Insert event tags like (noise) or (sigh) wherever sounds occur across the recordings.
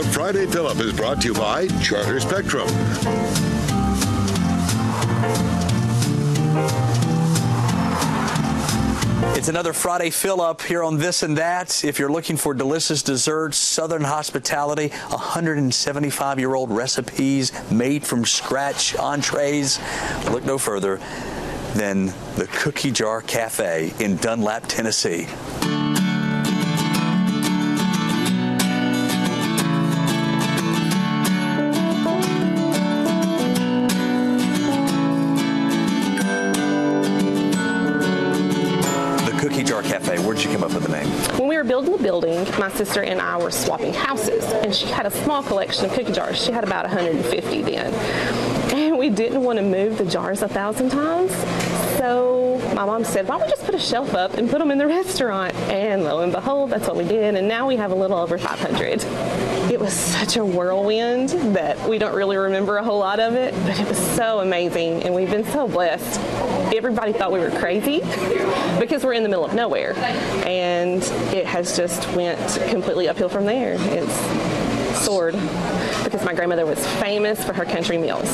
The Friday Up is brought to you by Charter Spectrum. It's another Friday fill up here on This and That. If you're looking for delicious desserts, Southern hospitality, 175 year old recipes made from scratch entrees, look no further than the Cookie Jar Cafe in Dunlap, Tennessee. Where'd you come up with the name? When we were building the building, my sister and I were swapping houses, and she had a small collection of cookie jars. She had about 150 then. And we didn't want to move the jars a thousand times. So my mom said, why don't we just put a shelf up and put them in the restaurant? And lo and behold, that's what we did. And now we have a little over 500. It was such a whirlwind that we don't really remember a whole lot of it, but it was so amazing. And we've been so blessed. Everybody thought we were crazy because we're in the middle of nowhere. And it has just went completely uphill from there. It's soared because my grandmother was famous for her country meals.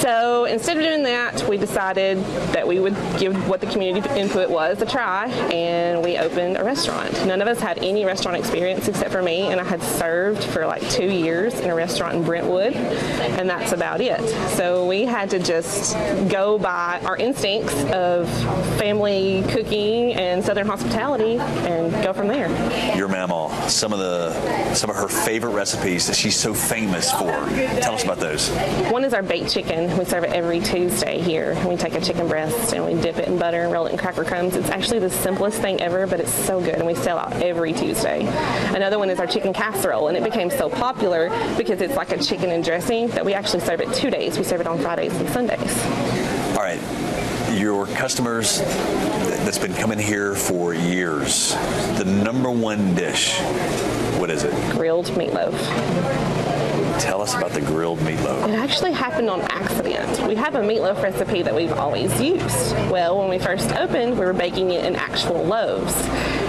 So instead of doing that, we decided that we would give what the community input was a try, and we opened a restaurant. None of us had any restaurant experience except for me, and I had served for like two years in a restaurant in Brentwood, and that's about it. So we had to just go by our instincts of family cooking and Southern hospitality and go from there. Your mama, some of the some of her favorite recipes that she's so famous for. Tell us about those. One is our baked chicken. We serve it every Tuesday here. We take a chicken breast and we dip it in butter and roll it in cracker crumbs. It's actually the simplest thing ever, but it's so good, and we sell out every Tuesday. Another one is our chicken casserole, and it became so popular because it's like a chicken and dressing that we actually serve it two days. We serve it on Fridays and Sundays. All right. Your customers that's been coming here for years, the number one dish, what is it? Grilled meatloaf. Tell us about the grilled meatloaf. It actually happened on accident. We have a meatloaf recipe that we've always used. Well, when we first opened, we were baking it in actual loaves,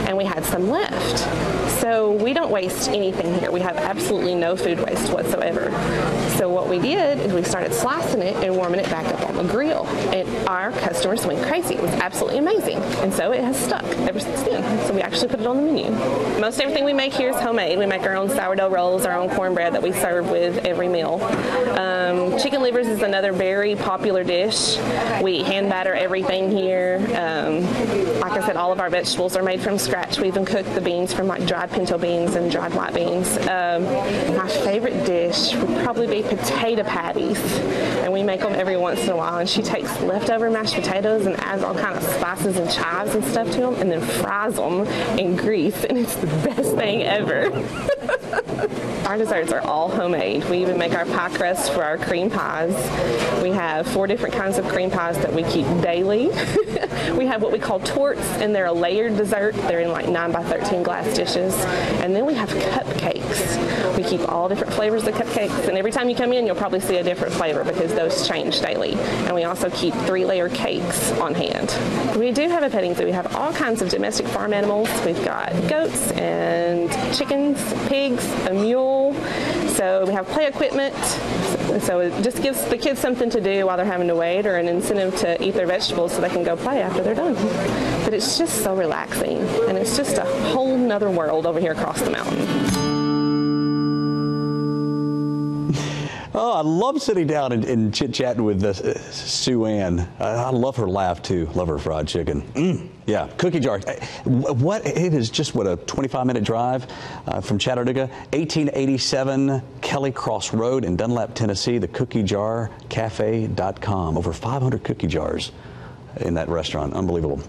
and we had some left. So we don't waste anything here. We have absolutely no food waste whatsoever. So what we did is we started slicing it and warming it back up on the grill. And our customers went crazy. It was absolutely amazing. And so it has stuck ever since then. So we actually put it on the menu. Most everything we make here is homemade. We make our own sourdough rolls, our own cornbread that we serve with every meal. Um, chicken livers is another very popular dish. We hand batter everything here. Um, I said, all of our vegetables are made from scratch. We even cook the beans from like dried pinto beans and dried white beans. Um, my favorite dish would probably be potato patties, and we make them every once in a while. And she takes leftover mashed potatoes and adds all kind of spices and chives and stuff to them, and then fries them in grease, and it's the best thing ever. (laughs) Our desserts are all homemade. We even make our pie crust for our cream pies. We have four different kinds of cream pies that we keep daily. (laughs) we have what we call tortes, and they're a layered dessert. They're in like 9 by 13 glass dishes. And then we have cupcakes. We keep all different flavors of cupcakes, and every time you come in, you'll probably see a different flavor because those change daily. And we also keep three layer cakes on hand. We do have a petting zoo. We have all kinds of domestic farm animals. We've got goats and chickens, pigs, a mule. So we have play equipment. So it just gives the kids something to do while they're having to wait or an incentive to eat their vegetables so they can go play after they're done. But it's just so relaxing and it's just a whole nother world over here across the mountain. I love sitting down and, and chit chatting with uh, Sue Ann. I, I love her laugh too. Love her fried chicken. Mm, yeah, cookie jar. Uh, What it is just what a 25 minute drive uh, from Chattanooga, 1887 Kelly Cross Road in Dunlap, Tennessee. The Cookie Jar Cafe.com. Over 500 cookie jars in that restaurant. Unbelievable.